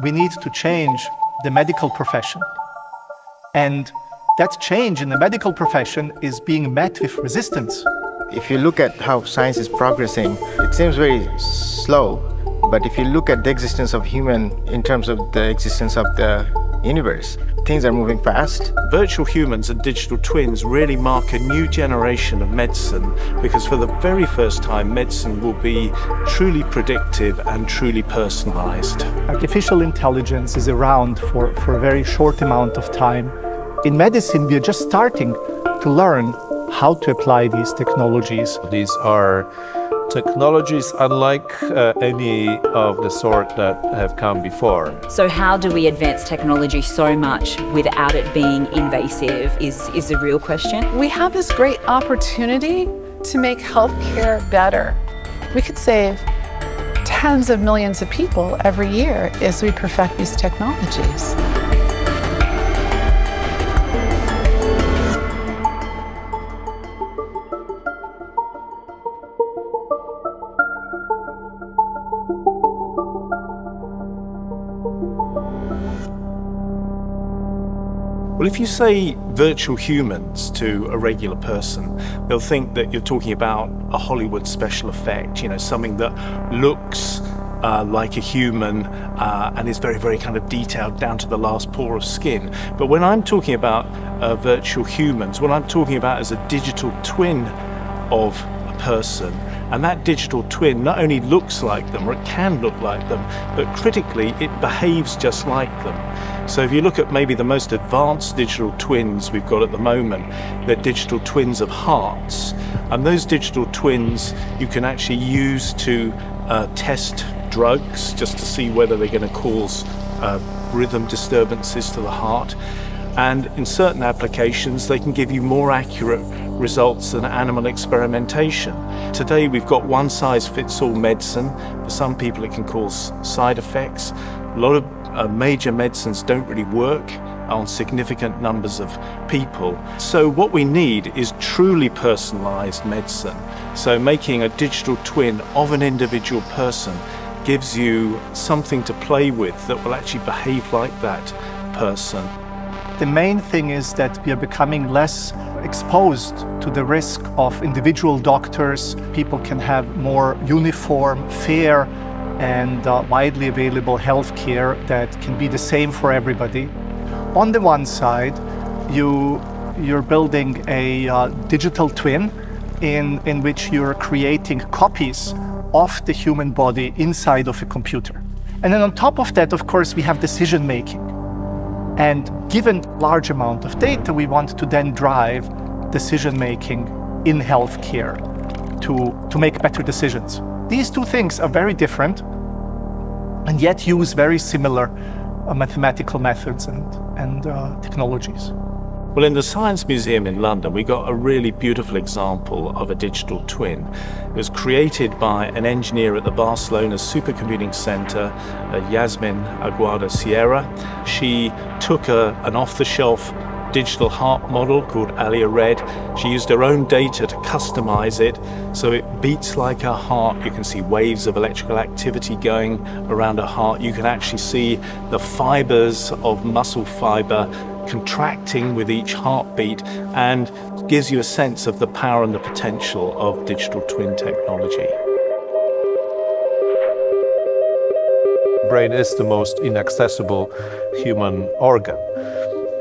we need to change the medical profession. And that change in the medical profession is being met with resistance. If you look at how science is progressing, it seems very slow. But if you look at the existence of human in terms of the existence of the universe, things are moving fast. Virtual humans and digital twins really mark a new generation of medicine because for the very first time, medicine will be truly predictive and truly personalized. Artificial intelligence is around for, for a very short amount of time. In medicine, we are just starting to learn how to apply these technologies. These are technologies unlike uh, any of the sort that have come before. So how do we advance technology so much without it being invasive is, is the real question. We have this great opportunity to make healthcare better. We could save tens of millions of people every year as we perfect these technologies. Well, if you say virtual humans to a regular person, they'll think that you're talking about a Hollywood special effect, you know, something that looks uh, like a human uh, and is very, very kind of detailed down to the last pore of skin. But when I'm talking about uh, virtual humans, what I'm talking about is a digital twin of a person. And that digital twin not only looks like them, or it can look like them, but critically, it behaves just like them. So if you look at maybe the most advanced digital twins we've got at the moment, they're digital twins of hearts. And those digital twins you can actually use to uh, test drugs just to see whether they're going to cause uh, rhythm disturbances to the heart. And in certain applications, they can give you more accurate results than animal experimentation. Today, we've got one size fits all medicine. For some people, it can cause side effects. A lot of uh, major medicines don't really work on significant numbers of people. So what we need is truly personalized medicine. So making a digital twin of an individual person gives you something to play with that will actually behave like that person. The main thing is that we are becoming less exposed to the risk of individual doctors. People can have more uniform, fair, and uh, widely available health care that can be the same for everybody. On the one side, you, you're building a uh, digital twin in, in which you're creating copies of the human body inside of a computer. And then on top of that, of course, we have decision making. And given large amount of data, we want to then drive decision making in healthcare to, to make better decisions. These two things are very different and yet use very similar uh, mathematical methods and, and uh, technologies. Well, in the Science Museum in London, we got a really beautiful example of a digital twin. It was created by an engineer at the Barcelona Supercomputing Center, uh, Yasmin Aguado Sierra. She took a, an off the shelf digital heart model called Alya Red. She used her own data to customize it so it beats like her heart. You can see waves of electrical activity going around her heart. You can actually see the fibers of muscle fiber contracting with each heartbeat and gives you a sense of the power and the potential of digital twin technology. Brain is the most inaccessible human organ.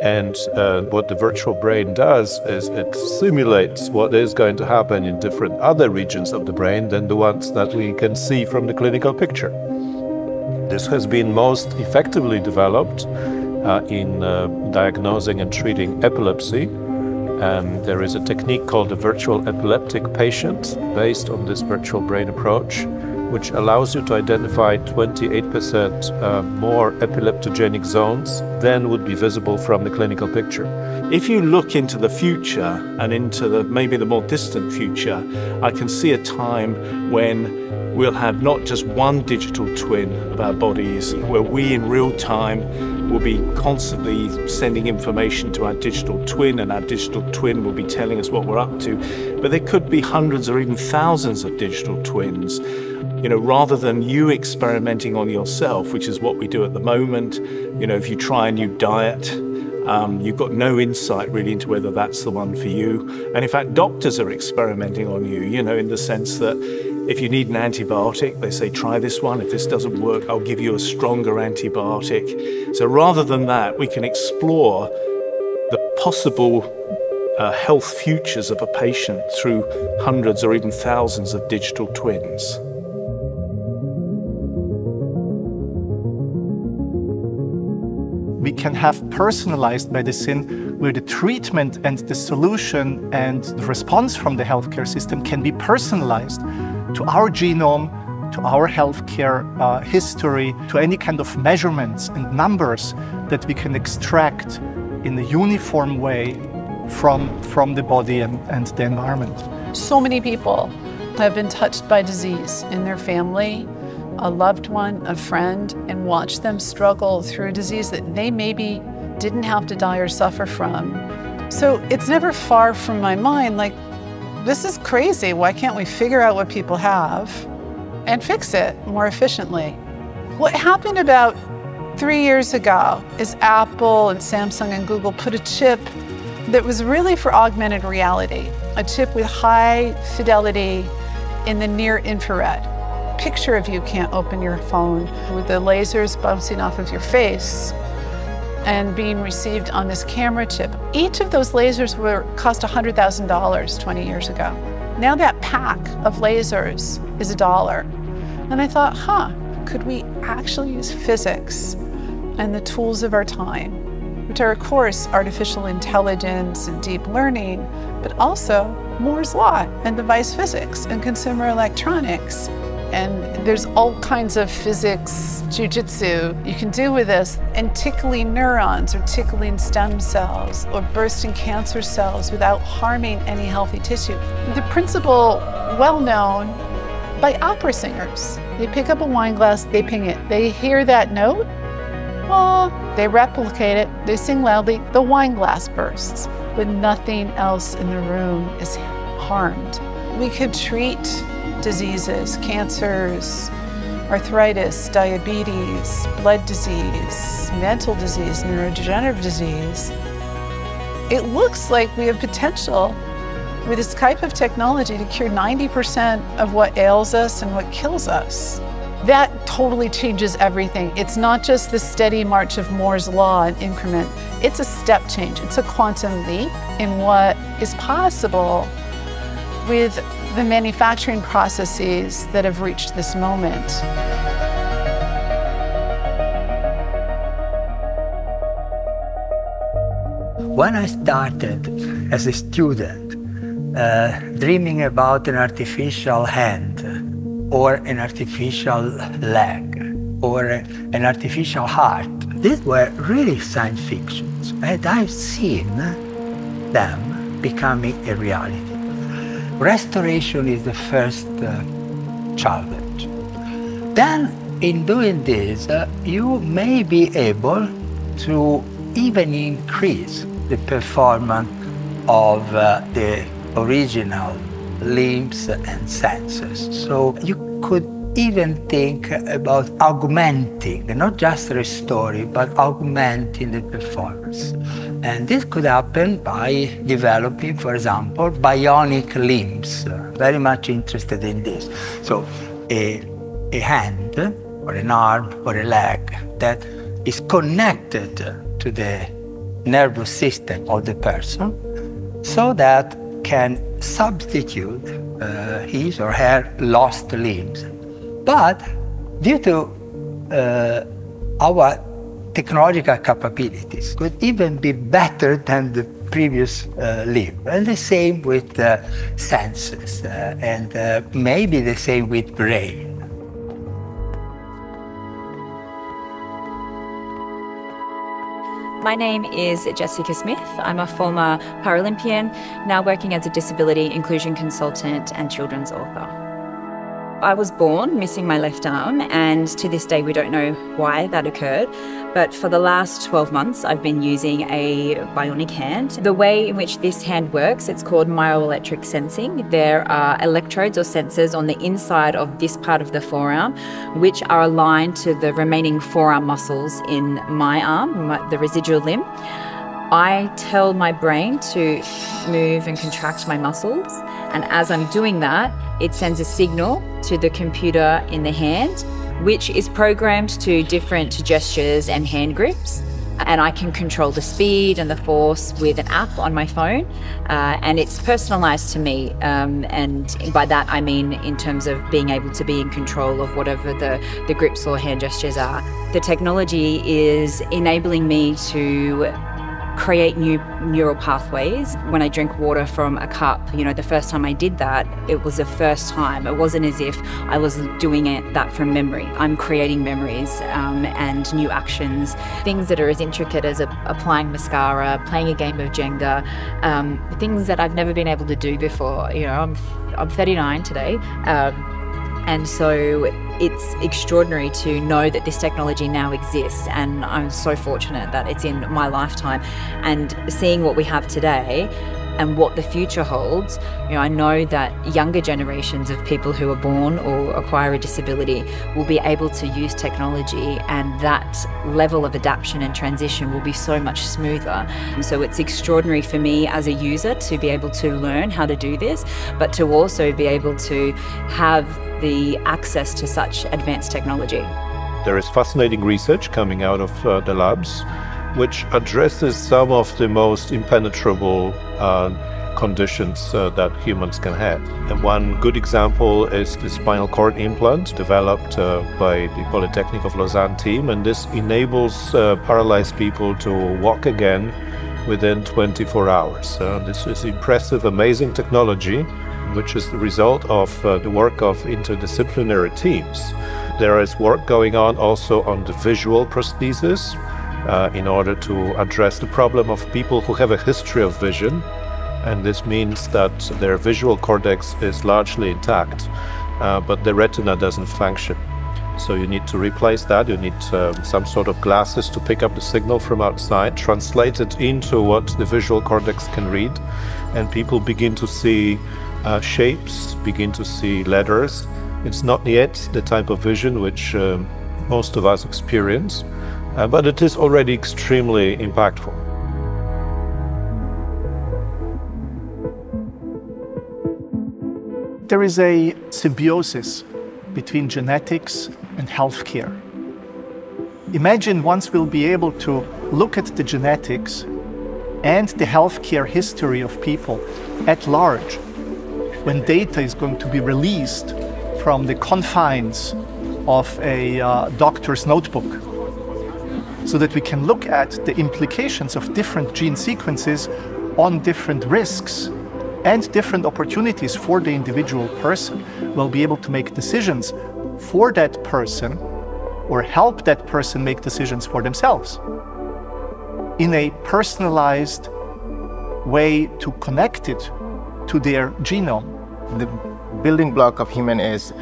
And uh, what the virtual brain does is it simulates what is going to happen in different other regions of the brain than the ones that we can see from the clinical picture. This has been most effectively developed in uh, diagnosing and treating epilepsy. There is a technique called the virtual epileptic patient based on this virtual brain approach, which allows you to identify 28% uh, more epileptogenic zones than would be visible from the clinical picture. If you look into the future and into the maybe the more distant future, I can see a time when we'll have not just one digital twin of our bodies, where we in real time will be constantly sending information to our digital twin, and our digital twin will be telling us what we're up to. But there could be hundreds or even thousands of digital twins. You know, rather than you experimenting on yourself, which is what we do at the moment, you know, if you try a new diet, um, you've got no insight really into whether that's the one for you. And in fact, doctors are experimenting on you, you know, in the sense that if you need an antibiotic, they say, try this one. If this doesn't work, I'll give you a stronger antibiotic. So rather than that, we can explore the possible uh, health futures of a patient through hundreds or even thousands of digital twins. we can have personalized medicine where the treatment and the solution and the response from the healthcare system can be personalized to our genome, to our healthcare uh, history, to any kind of measurements and numbers that we can extract in a uniform way from, from the body and, and the environment. So many people have been touched by disease in their family, a loved one, a friend, and watch them struggle through a disease that they maybe didn't have to die or suffer from. So it's never far from my mind like, this is crazy. Why can't we figure out what people have and fix it more efficiently? What happened about three years ago is Apple and Samsung and Google put a chip that was really for augmented reality, a chip with high fidelity in the near infrared picture of you can't open your phone with the lasers bouncing off of your face and being received on this camera chip. Each of those lasers were cost $100,000 20 years ago. Now that pack of lasers is a dollar. And I thought, huh, could we actually use physics and the tools of our time, which are of course artificial intelligence and deep learning, but also Moore's law and device physics and consumer electronics and there's all kinds of physics, jujitsu you can do with this, and tickling neurons or tickling stem cells or bursting cancer cells without harming any healthy tissue. The principle, well known by opera singers. They pick up a wine glass, they ping it. They hear that note, oh, they replicate it, they sing loudly, the wine glass bursts, but nothing else in the room is harmed. We could treat diseases, cancers, arthritis, diabetes, blood disease, mental disease, neurodegenerative disease. It looks like we have potential with this type of technology to cure 90% of what ails us and what kills us. That totally changes everything. It's not just the steady march of Moore's law and increment. It's a step change. It's a quantum leap in what is possible with the manufacturing processes that have reached this moment. When I started as a student, uh, dreaming about an artificial hand or an artificial leg or an artificial heart, these were really science fictions, and I've seen them becoming a reality restoration is the first uh, challenge. Then, in doing this, uh, you may be able to even increase the performance of uh, the original limbs and senses. So you could even think about augmenting, not just restoring, but augmenting the performance. And this could happen by developing, for example, bionic limbs. Very much interested in this. So a, a hand or an arm or a leg that is connected to the nervous system of the person so that can substitute uh, his or her lost limbs. But due to uh, our technological capabilities could even be better than the previous uh. And the same with uh, senses, uh, and uh, maybe the same with brain. My name is Jessica Smith. I'm a former Paralympian, now working as a disability inclusion consultant and children's author. I was born missing my left arm, and to this day, we don't know why that occurred. But for the last 12 months, I've been using a bionic hand. The way in which this hand works, it's called myoelectric sensing. There are electrodes or sensors on the inside of this part of the forearm, which are aligned to the remaining forearm muscles in my arm, the residual limb. I tell my brain to move and contract my muscles. And as I'm doing that, it sends a signal to the computer in the hand, which is programmed to different gestures and hand grips. And I can control the speed and the force with an app on my phone. Uh, and it's personalized to me. Um, and by that, I mean in terms of being able to be in control of whatever the, the grips or hand gestures are. The technology is enabling me to create new neural pathways. When I drink water from a cup, you know, the first time I did that, it was the first time. It wasn't as if I was doing it that from memory. I'm creating memories um, and new actions, things that are as intricate as a, applying mascara, playing a game of Jenga, um, things that I've never been able to do before. You know, I'm I'm 39 today. Um, and so it's extraordinary to know that this technology now exists. And I'm so fortunate that it's in my lifetime. And seeing what we have today and what the future holds, you know, I know that younger generations of people who are born or acquire a disability will be able to use technology and that level of adaptation and transition will be so much smoother. So it's extraordinary for me as a user to be able to learn how to do this, but to also be able to have the access to such advanced technology. There is fascinating research coming out of uh, the labs which addresses some of the most impenetrable uh, conditions uh, that humans can have. And one good example is the spinal cord implant developed uh, by the Polytechnic of Lausanne team. And this enables uh, paralyzed people to walk again within 24 hours. Uh, this is impressive, amazing technology which is the result of uh, the work of interdisciplinary teams. There is work going on also on the visual prosthesis uh, in order to address the problem of people who have a history of vision. And this means that their visual cortex is largely intact, uh, but the retina doesn't function. So you need to replace that. You need um, some sort of glasses to pick up the signal from outside, translate it into what the visual cortex can read, and people begin to see uh, shapes, begin to see letters. It's not yet the type of vision which um, most of us experience, uh, but it is already extremely impactful. There is a symbiosis between genetics and healthcare. Imagine once we'll be able to look at the genetics and the healthcare history of people at large when data is going to be released from the confines of a uh, doctor's notebook so that we can look at the implications of different gene sequences on different risks and different opportunities for the individual person. We'll be able to make decisions for that person or help that person make decisions for themselves in a personalized way to connect it to their genome. The building block of human is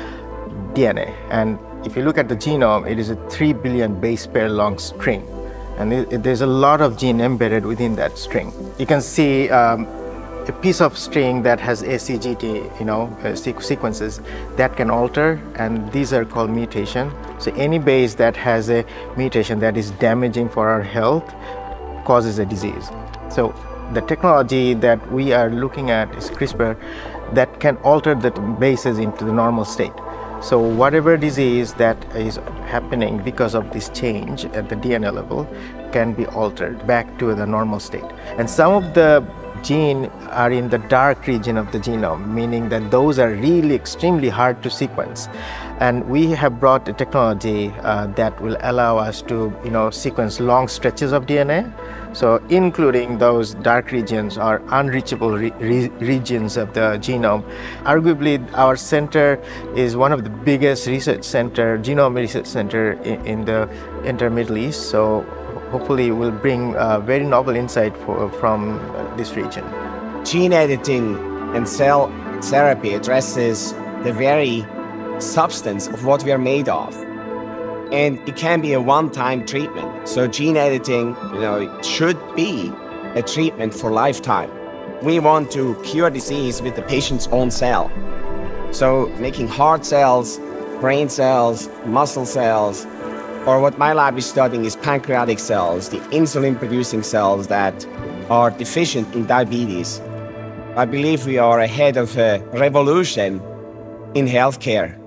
DNA. And if you look at the genome, it is a 3 billion base pair long string. And it, there's a lot of gene embedded within that string. You can see um, a piece of string that has ACGT, you know, uh, sequences that can alter, and these are called mutation. So any base that has a mutation that is damaging for our health causes a disease. So the technology that we are looking at is CRISPR that can alter the bases into the normal state. So whatever disease that is happening because of this change at the DNA level can be altered back to the normal state. And some of the gene are in the dark region of the genome, meaning that those are really extremely hard to sequence. And we have brought a technology uh, that will allow us to, you know, sequence long stretches of DNA so including those dark regions or unreachable re re regions of the genome. Arguably our center is one of the biggest research center, genome research center in, in the inter Middle East. So hopefully will bring uh, very novel insight for, from this region. Gene editing and cell therapy addresses the very substance of what we are made of. And it can be a one-time treatment. So gene editing, you know, should be a treatment for lifetime. We want to cure disease with the patient's own cell. So making heart cells, brain cells, muscle cells, or what my lab is studying is pancreatic cells, the insulin-producing cells that are deficient in diabetes. I believe we are ahead of a revolution in healthcare.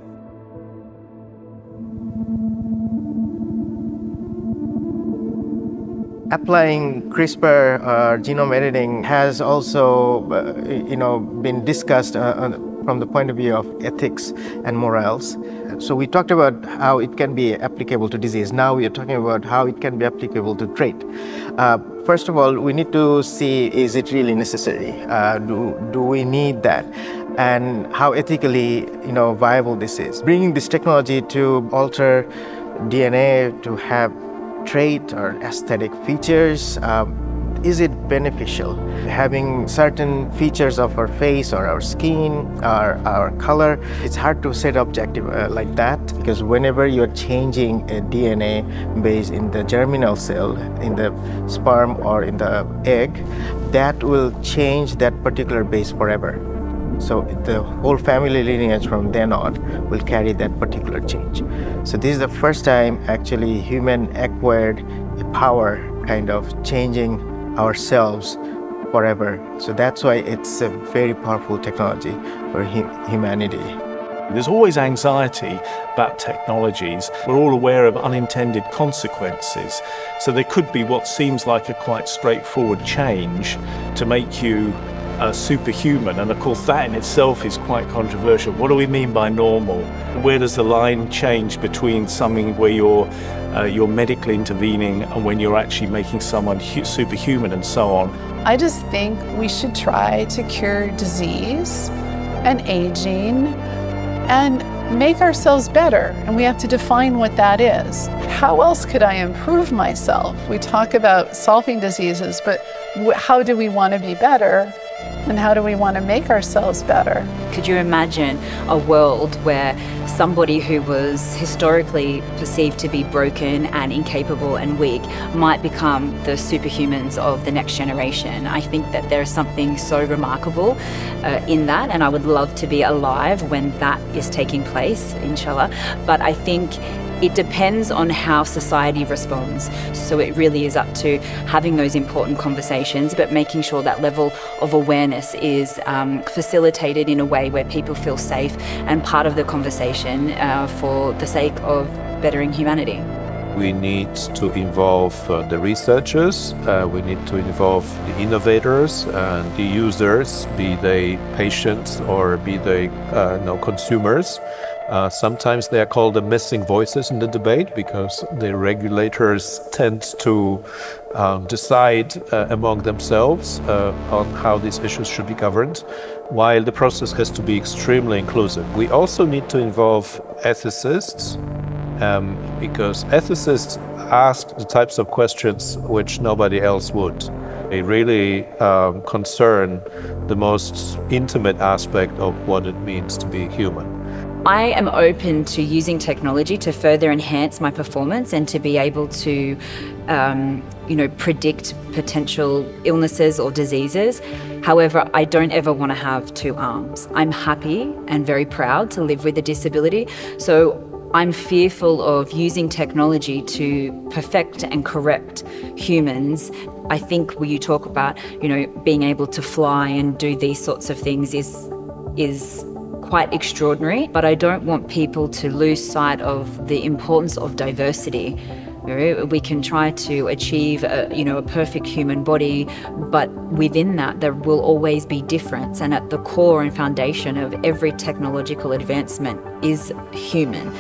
Applying CRISPR uh, genome editing has also, uh, you know, been discussed uh, from the point of view of ethics and morals. So we talked about how it can be applicable to disease. Now we are talking about how it can be applicable to trait. Uh, first of all, we need to see is it really necessary? Uh, do, do we need that? And how ethically you know, viable this is. Bringing this technology to alter DNA to have trait or aesthetic features, um, is it beneficial? Having certain features of our face or our skin or our color, it's hard to set objective uh, like that because whenever you're changing a DNA base in the germinal cell, in the sperm or in the egg, that will change that particular base forever. So the whole family lineage from then on will carry that particular change. So this is the first time actually human acquired a power kind of changing ourselves forever. So that's why it's a very powerful technology for humanity. There's always anxiety about technologies. We're all aware of unintended consequences. So there could be what seems like a quite straightforward change to make you uh, superhuman. And of course, that in itself is quite controversial. What do we mean by normal? Where does the line change between something where you're uh, you're medically intervening and when you're actually making someone superhuman and so on? I just think we should try to cure disease and aging and make ourselves better. And we have to define what that is. How else could I improve myself? We talk about solving diseases, but how do we want to be better? And how do we want to make ourselves better? Could you imagine a world where somebody who was historically perceived to be broken and incapable and weak might become the superhumans of the next generation? I think that there is something so remarkable uh, in that, and I would love to be alive when that is taking place, inshallah. But I think it depends on how society responds. So it really is up to having those important conversations, but making sure that level of awareness is um, facilitated in a way where people feel safe and part of the conversation uh, for the sake of bettering humanity. We need to involve uh, the researchers, uh, we need to involve the innovators and the users, be they patients or be they uh, no consumers. Uh, sometimes they are called the missing voices in the debate because the regulators tend to um, decide uh, among themselves uh, on how these issues should be governed, while the process has to be extremely inclusive. We also need to involve ethicists um, because ethicists ask the types of questions which nobody else would. They really um, concern the most intimate aspect of what it means to be human. I am open to using technology to further enhance my performance and to be able to, um, you know, predict potential illnesses or diseases. However, I don't ever want to have two arms. I'm happy and very proud to live with a disability. So I'm fearful of using technology to perfect and correct humans. I think when you talk about, you know, being able to fly and do these sorts of things is is quite extraordinary, but I don't want people to lose sight of the importance of diversity. We can try to achieve a, you know, a perfect human body, but within that, there will always be difference. And at the core and foundation of every technological advancement is human.